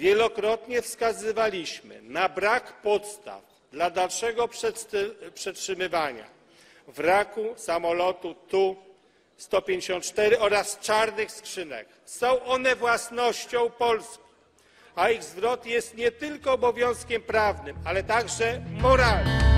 Wielokrotnie wskazywaliśmy na brak podstaw dla dalszego przetrzymywania wraku samolotu Tu-154 oraz czarnych skrzynek. Są one własnością Polski, a ich zwrot jest nie tylko obowiązkiem prawnym, ale także moralnym.